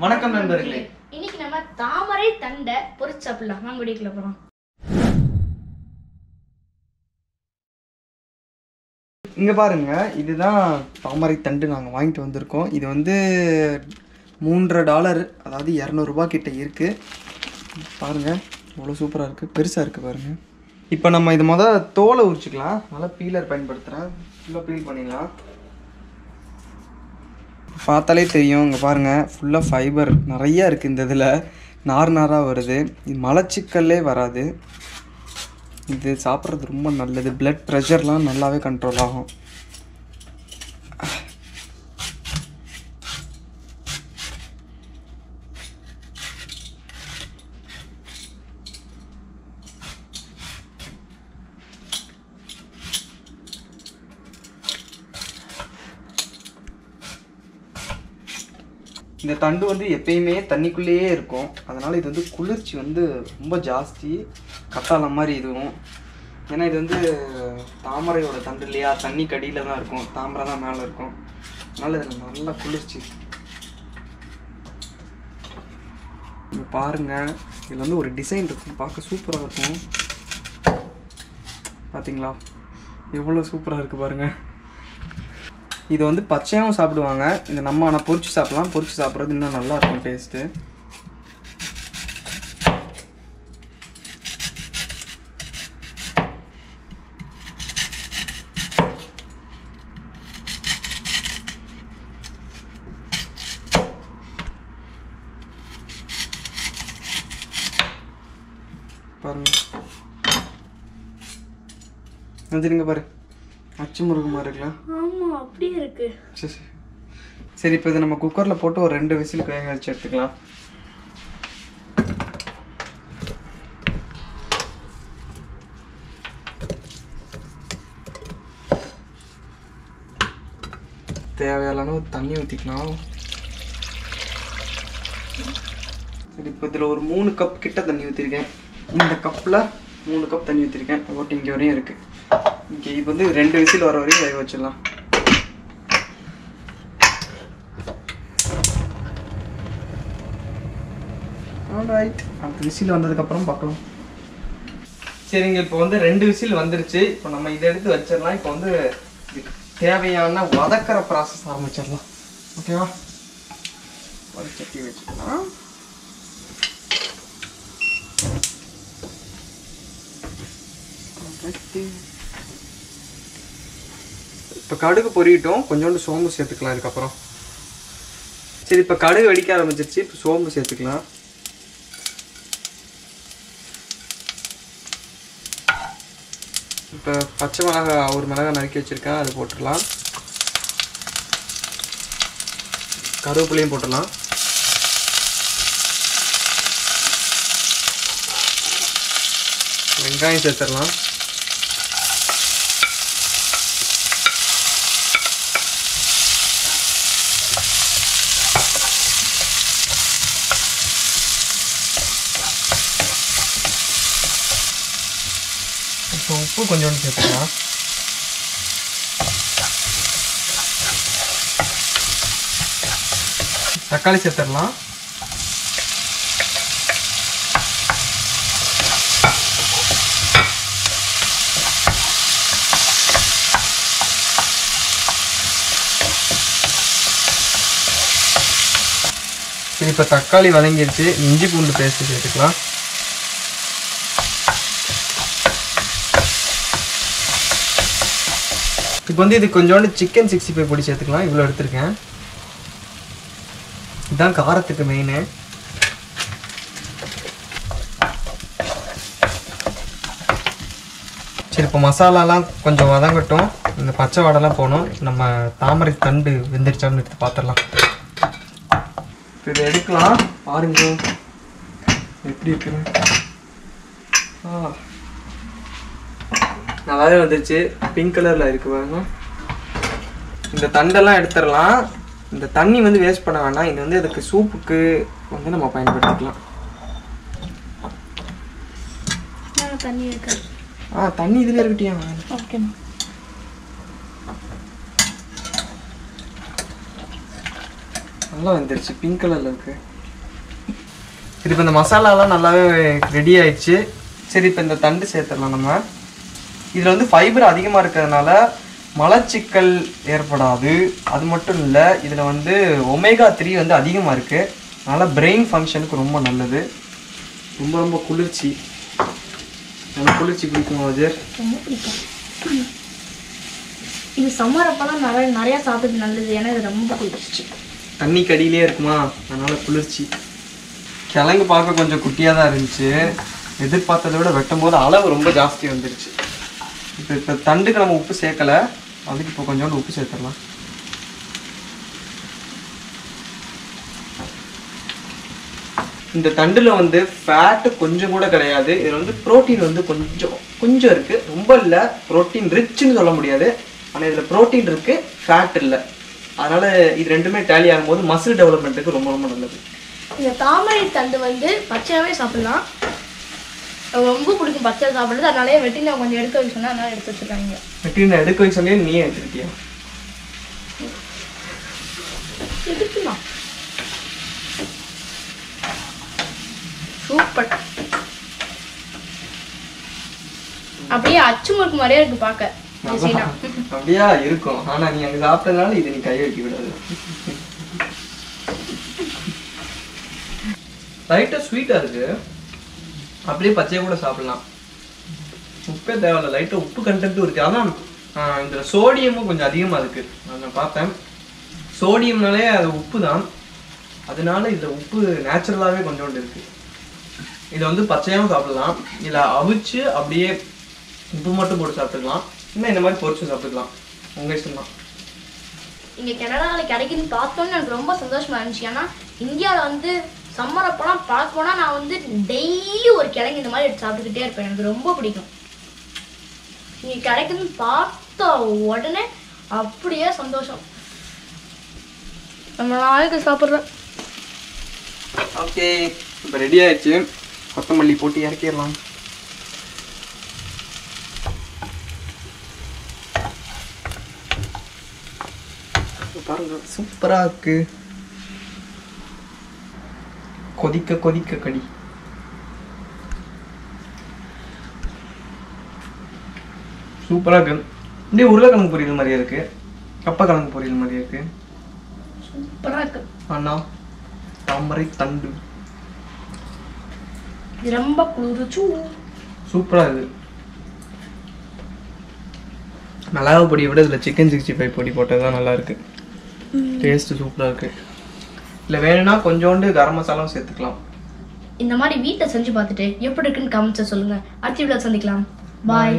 வணக்கம் நண்பர்களே. இன்னைக்கு நம்ம தாமரை தண்டை பொரிச்சு சாப்பிடலாம். வாங்க வீடியோக்குள்ள போறோம் இங்க பாருங்க இதுதான் தாமரை தண்டு நாங்கள் வாங்கிட்டு வந்திருக்கோம். இது வந்து மூன்றரை டாலர் அதாவது இரநூறுபா கிட்ட இருக்கு. பாருங்க இவ்வளோ சூப்பராக இருக்கு. பெருசாக இருக்கு பாருங்க. இப்போ நம்ம இது முத தோலை உரிச்சுக்கலாம். நல்லா பீலர் பயன்படுத்துகிறேன் ஃபுல்லாக பீல் பண்ணிடலாம். பார்த்தாலே தெரியும். இங்கே பாருங்கள் ஃபுல்லாக ஃபைபர் நிறையா இருக்குது இந்த இதில். நார் நாராக வருது. இது மலச்சிக்கல்லே வராது. இது சாப்பிட்றது ரொம்ப நல்லது. பிளட் ப்ரெஷர்லாம் நல்லாவே கண்ட்ரோல் ஆகும். இந்த தண்டு வந்து எப்பயுமே தண்ணிக்குள்ளேயே இருக்கும். அதனால் இது வந்து குளிர்ச்சி வந்து ரொம்ப ஜாஸ்தி. கத்தாழம் மாதிரி இதுவும். ஏன்னா இது வந்து தாமரையோட தண்டு இல்லையா? தண்ணி கடியில் தான் இருக்கும். தாமரை தான் மேலே இருக்கும். அதனால் இதில் நல்ல குளிர்ச்சி. இங்கே பாருங்கள் இதில் வந்து ஒரு டிசைன் இருக்கும். பார்க்க சூப்பராக இருக்கும். பார்த்தீங்களா எவ்வளோ சூப்பராக இருக்குது பாருங்கள் இது வந்து பச்சையாகவும் சாப்பிடுவாங்க. இந்த நம்ம ஆனால் பொறிச்சு சாப்பிடலாம். பொறிச்சு சாப்பிட்றது இன்னும் நல்லா இருக்கும் டேஸ்ட்டு பாருங்க. வந்துருங்க பாரு. அச்சு முருகமா இருக்கலாம் ஆமா அப்படியே இருக்கு. சரி இப்போ இதை நம்ம குக்கரில் போட்டு ஒரு ரெண்டு விசிலுக்கு வேக வச்சு எடுத்துக்கலாம். தேவையான அளவு தண்ணி ஊற்றிக்கலாம் சரி இப்போ இதில் ஒரு மூணு கப் கிட்ட தண்ணி ஊற்றிருக்கேன் இந்த கப்பில் மூணு கப் தண்ணி ஊற்றிருக்கேன் ஓட்டு இங்கே வரையும் இருக்குது ஓகே இப்போ வந்து ரெண்டு விசில் வர வரையும் வேக வச்சிடலாம். ஆல்ரைட் அந்த விசில் வந்ததுக்கப்புறம் பார்க்கலாம். சரிங்க இப்போ வந்து ரெண்டு விசில் வந்துருச்சு. இப்போ நம்ம இதை எடுத்து வச்சிடலாம். இப்போ வந்து தேவையான வதக்கிற ப்ராசஸ் ஆரம்பிச்சிடலாம். ஓகேவா ஒரு சட்டி வச்சுக்கலாம். இப்போ கடுகு பொரியட்டும். கொஞ்சோண்டு சோம்பு சேர்த்துக்கலாம் இதுக்கப்புறம். சரி இப்போ கடுகு வெடிக்க ஆரம்பிச்சிருச்சு. இப்போ சோம்பு சேர்த்துக்கலாம். இப்போ பச்சை மிளகா ஒரு மிளகா நறுக்கி வச்சுருக்கேன். அது போட்டுடலாம். கருவேப்பிலையும் போட்டுடலாம். வெங்காயம் சேர்த்துடலாம் இப்போ உப்பு கொஞ்சோண்டு சேர்த்துக்கலாம். தக்காளி சேர்த்துடலாம். சரி இப்போ தக்காளி வதங்கிடுச்சு இஞ்சி பூண்டு பேஸ்ட்டு சேர்த்துக்கலாம். இப்போ வந்து இது கொஞ்சோண்டு சிக்கன் சிக்ஸ்டி ஃபைவ் பொடி சேர்த்துக்கலாம். இவ்வளோ எடுத்திருக்கேன். இதுதான் காரத்துக்கு மெயினு சரி இப்போ மசாலாலாம் கொஞ்சம் வதங்கட்டும். இந்த பச்சை வடைலாம் போகணும். நம்ம தாமரை தண்டு வெந்துருச்சான்னு எடுத்து பார்த்துடலாம் இப்போ இதை எடுக்கலாம். பாருங்க. எப்படி இருக்குன்னு ஆ. நல்லாவே வந்துருச்சு பிங்க் கலரில் இருக்கு பாருங்க. இந்த தண்டெல்லாம் எடுத்துடலாம். இந்த தண்ணி வந்து வேஸ்ட் பண்ண வேண்டாம் இது வந்து அதுக்கு சூப்புக்கு வந்து நம்ம பயன்படுத்திக்கலாம். ஆ தண்ணி இதில் இருக்கட்டியா ஆ நல்லா வந்துருச்சு. பிங்க் கலர்ல இருக்கு. இது இப்போ இந்த மசாலாலாம் நல்லாவே ரெடி ஆயிடுச்சு. சரி இப்போ இந்த தண்டு சேர்த்துடலாம் நம்ம. இதில் வந்து ஃபைபர் அதிகமாக இருக்கிறதுனால மலச்சிக்கல் ஏற்படாது. அது மட்டும் இல்லை இதில் வந்து ஒமேகா த்ரீ வந்து அதிகமாக இருக்குது அதனால் பிரெயின் ஃபங்க்ஷனுக்கு ரொம்ப நல்லது. ரொம்ப ரொம்ப குளிர்ச்சி. எனக்கு குளிர்ச்சி பிடிக்குமா அஜர் ரொம்ப பிடிக்கும் இது சம்மர் அப்பெல்லாம் நிறைய நிறைய சாப்பிட்டு நல்லது. ஏன்னா இது ரொம்ப குளிர்ச்சி. தண்ணி கடியிலே இருக்குமா? அதனால குளிர்ச்சி. கிழங்கு பார்க்க கொஞ்சம் குட்டியாக தான் இருந்துச்சு. எதிர்பார்த்ததை விட வெட்டும் போது அளவு ரொம்ப ஜாஸ்தி வந்துருச்சு. இப்போ இப்போ தண்டுக்கு நம்ம உப்பு சேர்க்கல. அதுக்கு இப்போ கொஞ்சோண்டு உப்பு சேர்த்துடலாம். இந்த தண்டில் வந்து ஃபேட்டு கொஞ்சம் கூட கிடையாது. இதில் வந்து புரோட்டீன் வந்து கொஞ்சம் கொஞ்சம் இருக்குது ரொம்ப இல்லை புரோட்டீன் ரிச்சுன்னு சொல்ல முடியாது. ஆனால் இதில் புரோட்டீன் இருக்குது ஃபேட் இல்லை. அதனால் இது ரெண்டுமே டேலி ஆகும்போது மசில் டெவலப்மெண்ட்டுக்கு ரொம்ப ரொம்ப நல்லது. இந்த தாமரை தண்டு வந்து பச்சையாகவே சாப்பிடலாம். ரொம்ப பிடிக்கும் பச்சை சாப்பிடுறது அதனாலே வெட்டி நான் கொஞ்சம் எடுக்க வைக்க சொன்னா அதனால எடுத்து வச்சிருக்காங்க. வெட்டினை எடுக்க வைக்க சொல்லி நீயே எடுத்துக்கிட்டியா எடுக்கலாம் சூப்பர். அப்படியே அச்சு முறுக்கு மாதிரியே இருக்கு பார்க்க அப்படியா? இருக்கும். ஆனா நீ அங்க சாப்பிட்டதுனால இது நீ கை வைக்க விடாது. லைட்டா ஸ்வீட்டா இருக்கு. அப்படியே பச்சையை கூட சாப்பிடலாம். உப்பே தேவையில்ல. லைட்டாக உப்பு கண்டென்ட்டும் இருக்குது அதான் இதில் சோடியமும் கொஞ்சம் அதிகமாக இருக்குது நான் பார்த்தேன். சோடியம்னாலே அது உப்பு தான் அதனால இதில் உப்பு நேச்சுரலாகவே கொஞ்சோண்டு இருக்குது இதை வந்து பச்சையாகவும் சாப்பிடலாம். இல்லை அவிச்சு அப்படியே உப்பு மட்டும் போட்டு சாப்பிட்டுக்கலாம். இல்லை இந்த மாதிரி பொரிச்சு சாப்பிட்டுக்கலாம். உங்க இஷ்டம் தான் இங்கே கனடாவில் கிடைக்குதுன்னு பார்த்தோன்னு எனக்கு ரொம்ப சந்தோஷமாக இருந்துச்சு. ஏன்னா இந்தியாவில் வந்து சம்மர் அப்போலாம் பார்க்க போனால் நான் வந்து டெய்லி ஒரு கிழங்கு இந்த மாதிரி எடுத்து சாப்பிட்டுக்கிட்டே இருப்பேன். எனக்கு ரொம்ப பிடிக்கும். நீங்க கிடைக்குதுன்னு பார்த்த உடனே அப்படியே சந்தோஷம். நம்ம நாளைக்கு சாப்பிட்றேன் ஓகே இப்போ ரெடி ஆயிடுச்சு. கொத்தமல்லி போட்டு இறக்கிடலாம். பாருங்க சூப்பராக இருக்கு. கொதிக்க கொதிக்க கடி சூப்பரா இருக்கு. அப்படியே உருளைக்கிழங்கு பொரியல் மாதிரியே இருக்கு. கப்பக்கிழங்கு பொரியல் மாதிரியே இருக்கு. சூப்பராக இருக்கு. அண்ணா தாமரை தண்டு. இது ரொம்ப குளிர்ச்சு சூப்பரா இருக்கு. மிளகா பொடியை விட இதில் சிக்கன் சிக்ஸ்டி ஃபைவ் பொடி போட்டது தான் நல்லா இருக்கு. டேஸ்ட் சூப்பரா இருக்கு. இல்லை வேணும்னா கொஞ்சோண்டு கரம் மசாலாவும் சேர்த்துக்கலாம். இந்த மாதிரி வீட்டில் செஞ்சு பார்த்துட்டு எப்படி இருக்குன்னு கமெண்ட்ஸை சொல்லுங்க. அடுத்த வீடியோ சந்திக்கலாம். பாய்